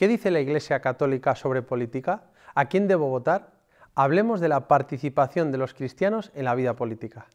¿Qué dice la Iglesia Católica sobre política? ¿A quién debo votar? Hablemos de la participación de los cristianos en la vida política.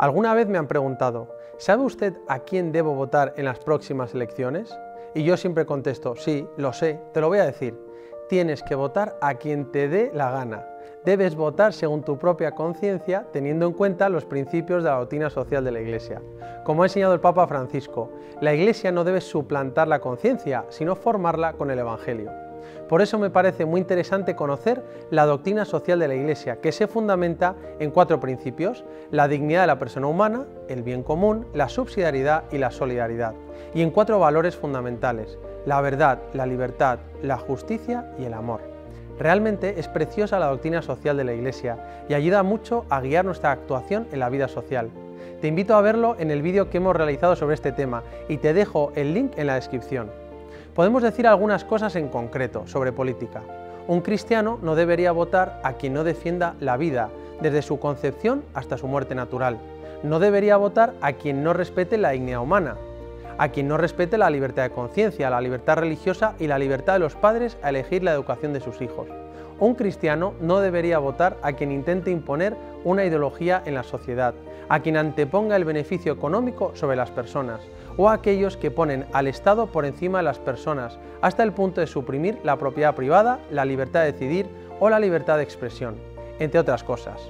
Alguna vez me han preguntado, ¿sabe usted a quién debo votar en las próximas elecciones? Y yo siempre contesto, sí, lo sé, te lo voy a decir. Tienes que votar a quien te dé la gana. Debes votar según tu propia conciencia, teniendo en cuenta los principios de la doctrina social de la Iglesia. Como ha enseñado el Papa Francisco, la Iglesia no debe suplantar la conciencia, sino formarla con el Evangelio. Por eso me parece muy interesante conocer la doctrina social de la Iglesia, que se fundamenta en cuatro principios, la dignidad de la persona humana, el bien común, la subsidiariedad y la solidaridad, y en cuatro valores fundamentales, la verdad, la libertad, la justicia y el amor. Realmente es preciosa la doctrina social de la Iglesia y ayuda mucho a guiar nuestra actuación en la vida social. Te invito a verlo en el vídeo que hemos realizado sobre este tema y te dejo el link en la descripción. Podemos decir algunas cosas en concreto sobre política. Un cristiano no debería votar a quien no defienda la vida, desde su concepción hasta su muerte natural. No debería votar a quien no respete la dignidad humana, a quien no respete la libertad de conciencia, la libertad religiosa y la libertad de los padres a elegir la educación de sus hijos. Un cristiano no debería votar a quien intente imponer una ideología en la sociedad, a quien anteponga el beneficio económico sobre las personas, o aquellos que ponen al Estado por encima de las personas, hasta el punto de suprimir la propiedad privada, la libertad de decidir o la libertad de expresión, entre otras cosas.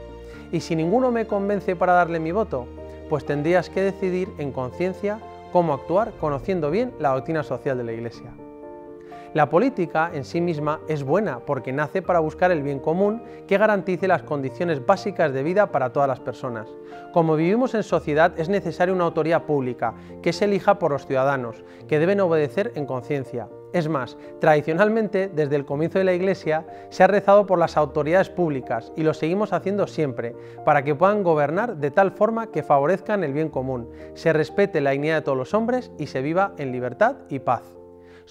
Y si ninguno me convence para darle mi voto, pues tendrías que decidir en conciencia cómo actuar conociendo bien la doctrina social de la Iglesia. La política en sí misma es buena porque nace para buscar el bien común que garantice las condiciones básicas de vida para todas las personas. Como vivimos en sociedad es necesaria una autoridad pública que se elija por los ciudadanos, que deben obedecer en conciencia. Es más, tradicionalmente, desde el comienzo de la Iglesia, se ha rezado por las autoridades públicas y lo seguimos haciendo siempre, para que puedan gobernar de tal forma que favorezcan el bien común, se respete la dignidad de todos los hombres y se viva en libertad y paz.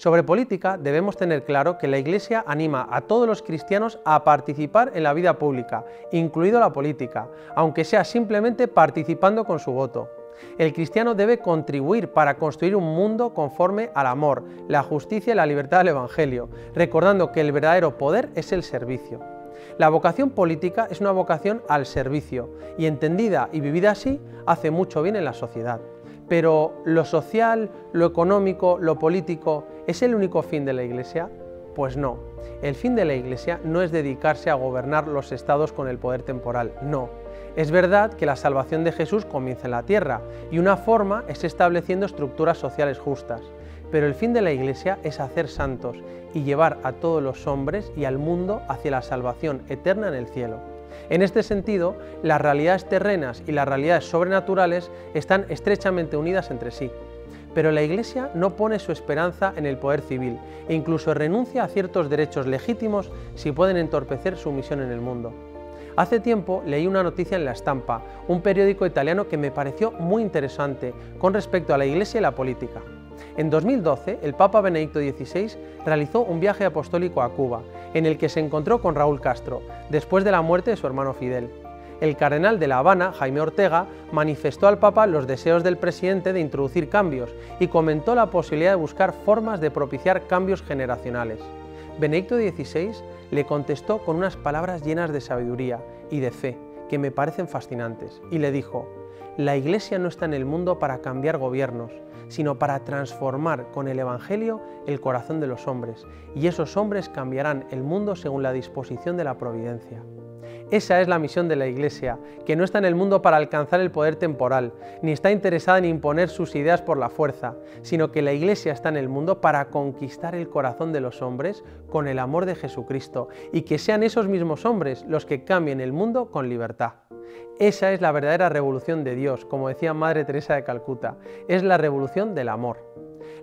Sobre política debemos tener claro que la Iglesia anima a todos los cristianos a participar en la vida pública, incluido la política, aunque sea simplemente participando con su voto. El cristiano debe contribuir para construir un mundo conforme al amor, la justicia y la libertad del Evangelio, recordando que el verdadero poder es el servicio. La vocación política es una vocación al servicio y entendida y vivida así hace mucho bien en la sociedad. Pero lo social, lo económico, lo político, ¿es el único fin de la Iglesia? Pues no. El fin de la Iglesia no es dedicarse a gobernar los estados con el poder temporal, no. Es verdad que la salvación de Jesús comienza en la tierra y una forma es estableciendo estructuras sociales justas, pero el fin de la Iglesia es hacer santos y llevar a todos los hombres y al mundo hacia la salvación eterna en el cielo. En este sentido, las realidades terrenas y las realidades sobrenaturales están estrechamente unidas entre sí. Pero la Iglesia no pone su esperanza en el poder civil e incluso renuncia a ciertos derechos legítimos si pueden entorpecer su misión en el mundo. Hace tiempo leí una noticia en La Estampa, un periódico italiano que me pareció muy interesante con respecto a la Iglesia y la política. En 2012, el Papa Benedicto XVI realizó un viaje apostólico a Cuba, en el que se encontró con Raúl Castro, después de la muerte de su hermano Fidel. El cardenal de La Habana, Jaime Ortega, manifestó al Papa los deseos del presidente de introducir cambios y comentó la posibilidad de buscar formas de propiciar cambios generacionales. Benedicto XVI le contestó con unas palabras llenas de sabiduría y de fe, que me parecen fascinantes, y le dijo, la Iglesia no está en el mundo para cambiar gobiernos, sino para transformar con el Evangelio el corazón de los hombres, y esos hombres cambiarán el mundo según la disposición de la providencia. Esa es la misión de la Iglesia, que no está en el mundo para alcanzar el poder temporal, ni está interesada en imponer sus ideas por la fuerza, sino que la Iglesia está en el mundo para conquistar el corazón de los hombres con el amor de Jesucristo, y que sean esos mismos hombres los que cambien el mundo con libertad. Esa es la verdadera revolución de Dios, como decía Madre Teresa de Calcuta, es la revolución del amor.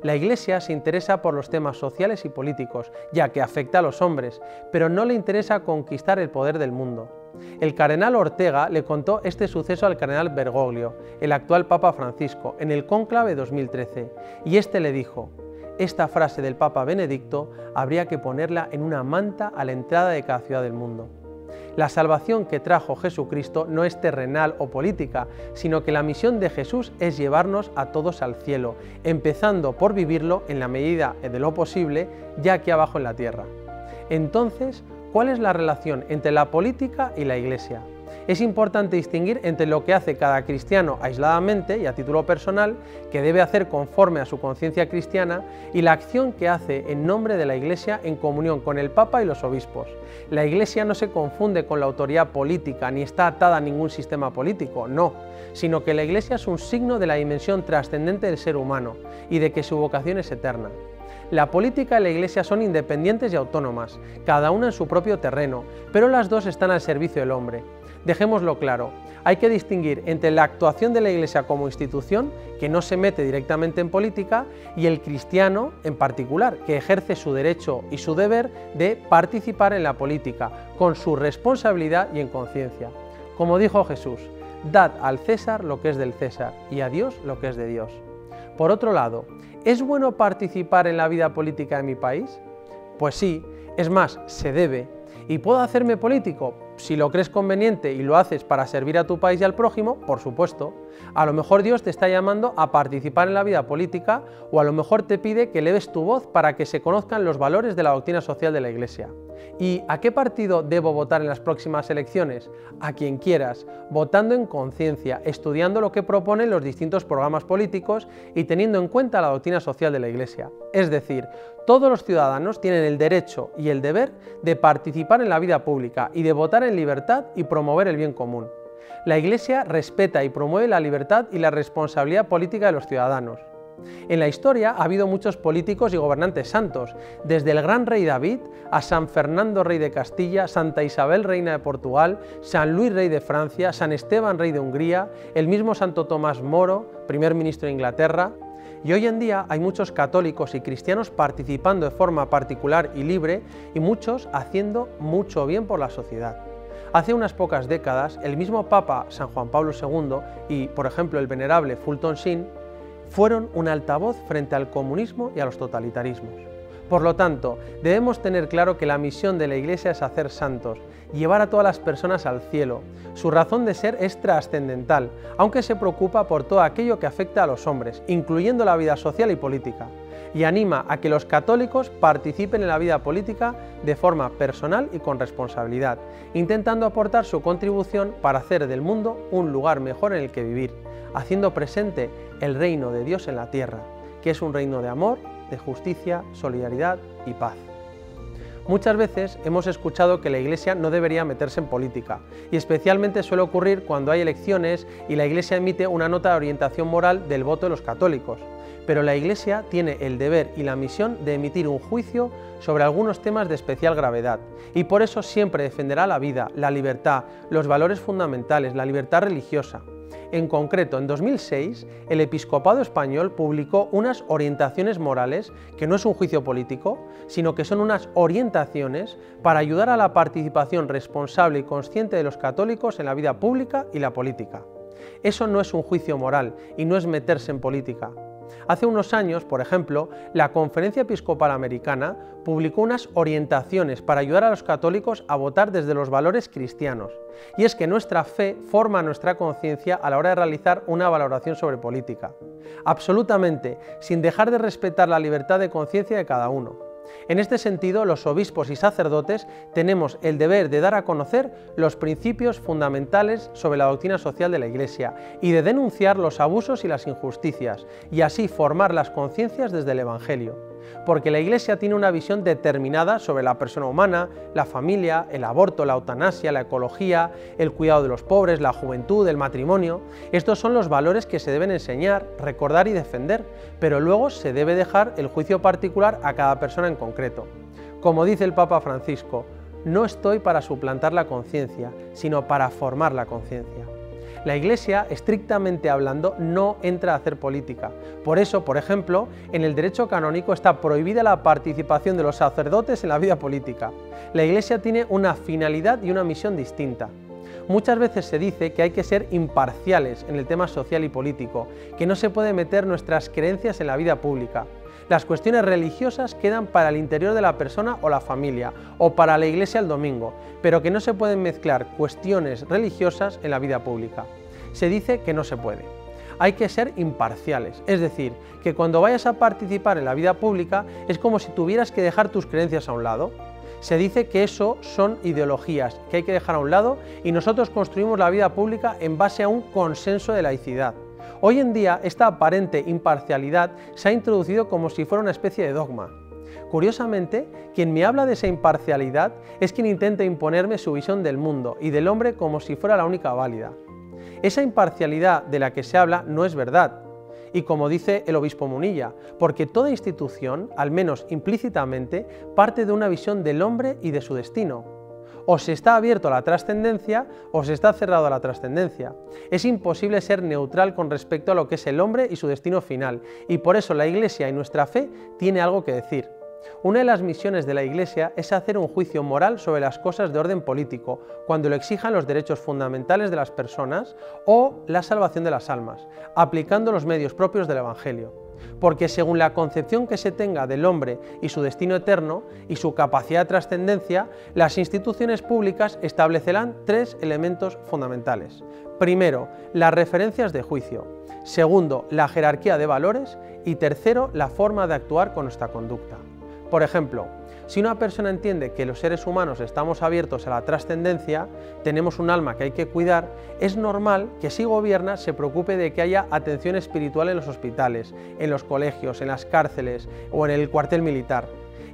La Iglesia se interesa por los temas sociales y políticos, ya que afecta a los hombres, pero no le interesa conquistar el poder del mundo. El cardenal Ortega le contó este suceso al cardenal Bergoglio, el actual Papa Francisco, en el cónclave 2013, y este le dijo, esta frase del Papa Benedicto habría que ponerla en una manta a la entrada de cada ciudad del mundo. La salvación que trajo Jesucristo no es terrenal o política, sino que la misión de Jesús es llevarnos a todos al cielo, empezando por vivirlo en la medida de lo posible ya aquí abajo en la tierra. Entonces, ¿cuál es la relación entre la política y la Iglesia? es importante distinguir entre lo que hace cada cristiano aisladamente y a título personal, que debe hacer conforme a su conciencia cristiana, y la acción que hace en nombre de la Iglesia en comunión con el Papa y los obispos. La Iglesia no se confunde con la autoridad política ni está atada a ningún sistema político, no, sino que la Iglesia es un signo de la dimensión trascendente del ser humano y de que su vocación es eterna. La política y la Iglesia son independientes y autónomas, cada una en su propio terreno, pero las dos están al servicio del hombre. Dejémoslo claro, hay que distinguir entre la actuación de la Iglesia como institución, que no se mete directamente en política, y el cristiano en particular, que ejerce su derecho y su deber de participar en la política, con su responsabilidad y en conciencia. Como dijo Jesús, dad al César lo que es del César y a Dios lo que es de Dios. Por otro lado, ¿es bueno participar en la vida política de mi país? Pues sí, es más, se debe. ¿Y puedo hacerme político? Si lo crees conveniente y lo haces para servir a tu país y al prójimo, por supuesto. A lo mejor Dios te está llamando a participar en la vida política o a lo mejor te pide que leves tu voz para que se conozcan los valores de la doctrina social de la Iglesia. ¿Y a qué partido debo votar en las próximas elecciones? A quien quieras, votando en conciencia, estudiando lo que proponen los distintos programas políticos y teniendo en cuenta la doctrina social de la Iglesia. Es decir, todos los ciudadanos tienen el derecho y el deber de participar en la vida pública y de votar en libertad y promover el bien común. La Iglesia respeta y promueve la libertad y la responsabilidad política de los ciudadanos. En la historia ha habido muchos políticos y gobernantes santos, desde el gran rey David a San Fernando rey de Castilla, Santa Isabel reina de Portugal, San Luis rey de Francia, San Esteban rey de Hungría, el mismo Santo Tomás Moro, primer ministro de Inglaterra, y hoy en día hay muchos católicos y cristianos participando de forma particular y libre y muchos haciendo mucho bien por la sociedad. Hace unas pocas décadas, el mismo Papa San Juan Pablo II y, por ejemplo, el venerable Fulton Sheen fueron un altavoz frente al comunismo y a los totalitarismos. Por lo tanto, debemos tener claro que la misión de la Iglesia es hacer santos, llevar a todas las personas al cielo. Su razón de ser es trascendental, aunque se preocupa por todo aquello que afecta a los hombres, incluyendo la vida social y política, y anima a que los católicos participen en la vida política de forma personal y con responsabilidad, intentando aportar su contribución para hacer del mundo un lugar mejor en el que vivir, haciendo presente el reino de Dios en la tierra, que es un reino de amor, de justicia, solidaridad y paz. Muchas veces hemos escuchado que la Iglesia no debería meterse en política, y especialmente suele ocurrir cuando hay elecciones y la Iglesia emite una nota de orientación moral del voto de los católicos. Pero la Iglesia tiene el deber y la misión de emitir un juicio sobre algunos temas de especial gravedad, y por eso siempre defenderá la vida, la libertad, los valores fundamentales, la libertad religiosa, en concreto, en 2006, el episcopado español publicó unas orientaciones morales, que no es un juicio político, sino que son unas orientaciones para ayudar a la participación responsable y consciente de los católicos en la vida pública y la política. Eso no es un juicio moral y no es meterse en política. Hace unos años, por ejemplo, la Conferencia Episcopal Americana publicó unas orientaciones para ayudar a los católicos a votar desde los valores cristianos. Y es que nuestra fe forma nuestra conciencia a la hora de realizar una valoración sobre política. Absolutamente, sin dejar de respetar la libertad de conciencia de cada uno. En este sentido, los obispos y sacerdotes tenemos el deber de dar a conocer los principios fundamentales sobre la doctrina social de la Iglesia y de denunciar los abusos y las injusticias, y así formar las conciencias desde el Evangelio porque la Iglesia tiene una visión determinada sobre la persona humana, la familia, el aborto, la eutanasia, la ecología, el cuidado de los pobres, la juventud, el matrimonio. Estos son los valores que se deben enseñar, recordar y defender, pero luego se debe dejar el juicio particular a cada persona en concreto. Como dice el Papa Francisco, no estoy para suplantar la conciencia, sino para formar la conciencia. La Iglesia, estrictamente hablando, no entra a hacer política. Por eso, por ejemplo, en el derecho canónico está prohibida la participación de los sacerdotes en la vida política. La Iglesia tiene una finalidad y una misión distinta. Muchas veces se dice que hay que ser imparciales en el tema social y político, que no se puede meter nuestras creencias en la vida pública. Las cuestiones religiosas quedan para el interior de la persona o la familia, o para la iglesia el domingo, pero que no se pueden mezclar cuestiones religiosas en la vida pública. Se dice que no se puede. Hay que ser imparciales, es decir, que cuando vayas a participar en la vida pública es como si tuvieras que dejar tus creencias a un lado. Se dice que eso son ideologías que hay que dejar a un lado y nosotros construimos la vida pública en base a un consenso de laicidad. Hoy en día esta aparente imparcialidad se ha introducido como si fuera una especie de dogma. Curiosamente, quien me habla de esa imparcialidad es quien intenta imponerme su visión del mundo y del hombre como si fuera la única válida. Esa imparcialidad de la que se habla no es verdad, y como dice el obispo Munilla, porque toda institución, al menos implícitamente, parte de una visión del hombre y de su destino, o se está abierto a la trascendencia o se está cerrado a la trascendencia. Es imposible ser neutral con respecto a lo que es el hombre y su destino final, y por eso la Iglesia y nuestra fe tiene algo que decir. Una de las misiones de la Iglesia es hacer un juicio moral sobre las cosas de orden político, cuando lo exijan los derechos fundamentales de las personas o la salvación de las almas, aplicando los medios propios del Evangelio porque según la concepción que se tenga del hombre y su destino eterno y su capacidad de trascendencia, las instituciones públicas establecerán tres elementos fundamentales. Primero, las referencias de juicio. Segundo, la jerarquía de valores. Y tercero, la forma de actuar con nuestra conducta. Por ejemplo, si una persona entiende que los seres humanos estamos abiertos a la trascendencia, tenemos un alma que hay que cuidar, es normal que si gobierna se preocupe de que haya atención espiritual en los hospitales, en los colegios, en las cárceles o en el cuartel militar.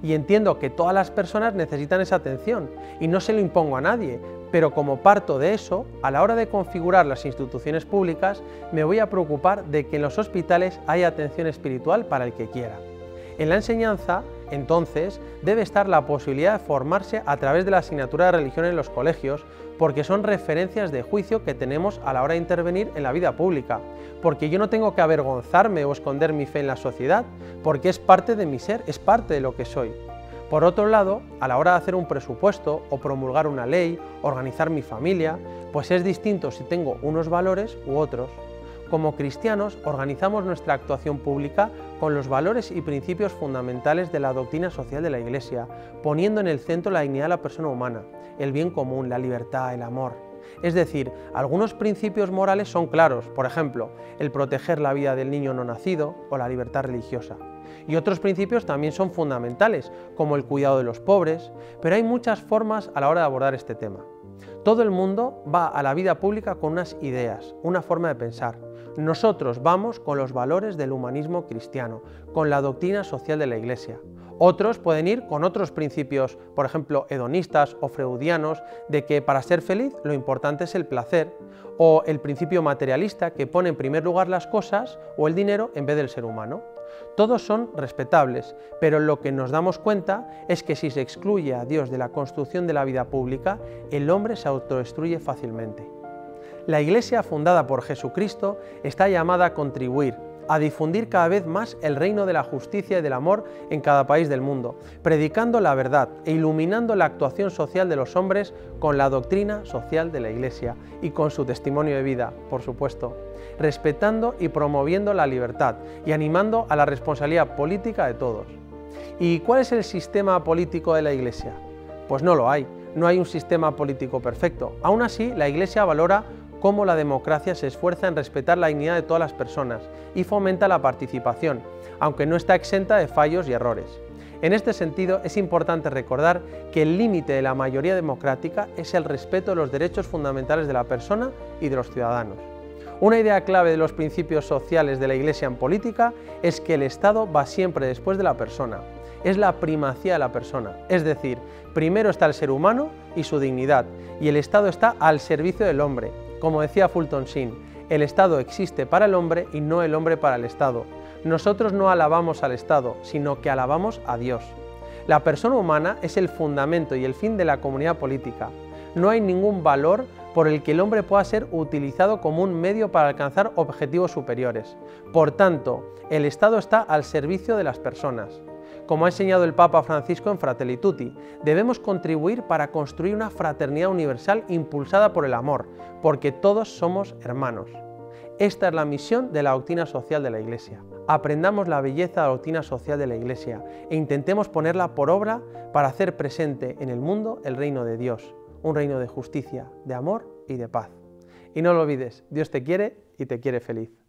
Y entiendo que todas las personas necesitan esa atención y no se lo impongo a nadie, pero como parto de eso, a la hora de configurar las instituciones públicas, me voy a preocupar de que en los hospitales haya atención espiritual para el que quiera. En la enseñanza entonces, debe estar la posibilidad de formarse a través de la asignatura de religión en los colegios, porque son referencias de juicio que tenemos a la hora de intervenir en la vida pública, porque yo no tengo que avergonzarme o esconder mi fe en la sociedad, porque es parte de mi ser, es parte de lo que soy. Por otro lado, a la hora de hacer un presupuesto o promulgar una ley, organizar mi familia, pues es distinto si tengo unos valores u otros. Como cristianos organizamos nuestra actuación pública con los valores y principios fundamentales de la doctrina social de la Iglesia, poniendo en el centro la dignidad de la persona humana, el bien común, la libertad, el amor. Es decir, algunos principios morales son claros, por ejemplo, el proteger la vida del niño no nacido o la libertad religiosa. Y otros principios también son fundamentales, como el cuidado de los pobres, pero hay muchas formas a la hora de abordar este tema. Todo el mundo va a la vida pública con unas ideas, una forma de pensar. Nosotros vamos con los valores del humanismo cristiano, con la doctrina social de la Iglesia. Otros pueden ir con otros principios, por ejemplo, hedonistas o freudianos, de que para ser feliz lo importante es el placer, o el principio materialista que pone en primer lugar las cosas o el dinero en vez del ser humano. Todos son respetables, pero lo que nos damos cuenta es que si se excluye a Dios de la construcción de la vida pública, el hombre se autodestruye fácilmente. La Iglesia fundada por Jesucristo está llamada a contribuir, a difundir cada vez más el reino de la justicia y del amor en cada país del mundo, predicando la verdad e iluminando la actuación social de los hombres con la doctrina social de la Iglesia y con su testimonio de vida, por supuesto, respetando y promoviendo la libertad y animando a la responsabilidad política de todos. ¿Y cuál es el sistema político de la Iglesia? Pues no lo hay, no hay un sistema político perfecto. Aún así, la Iglesia valora cómo la democracia se esfuerza en respetar la dignidad de todas las personas y fomenta la participación, aunque no está exenta de fallos y errores. En este sentido, es importante recordar que el límite de la mayoría democrática es el respeto de los derechos fundamentales de la persona y de los ciudadanos. Una idea clave de los principios sociales de la Iglesia en política es que el Estado va siempre después de la persona. Es la primacía de la persona, es decir, primero está el ser humano y su dignidad, y el Estado está al servicio del hombre, como decía Fulton Sheen, el Estado existe para el hombre y no el hombre para el Estado. Nosotros no alabamos al Estado, sino que alabamos a Dios. La persona humana es el fundamento y el fin de la comunidad política. No hay ningún valor por el que el hombre pueda ser utilizado como un medio para alcanzar objetivos superiores. Por tanto, el Estado está al servicio de las personas. Como ha enseñado el Papa Francisco en Fratelli Tutti, debemos contribuir para construir una fraternidad universal impulsada por el amor, porque todos somos hermanos. Esta es la misión de la doctrina social de la Iglesia. Aprendamos la belleza de la doctrina social de la Iglesia e intentemos ponerla por obra para hacer presente en el mundo el reino de Dios, un reino de justicia, de amor y de paz. Y no lo olvides, Dios te quiere y te quiere feliz.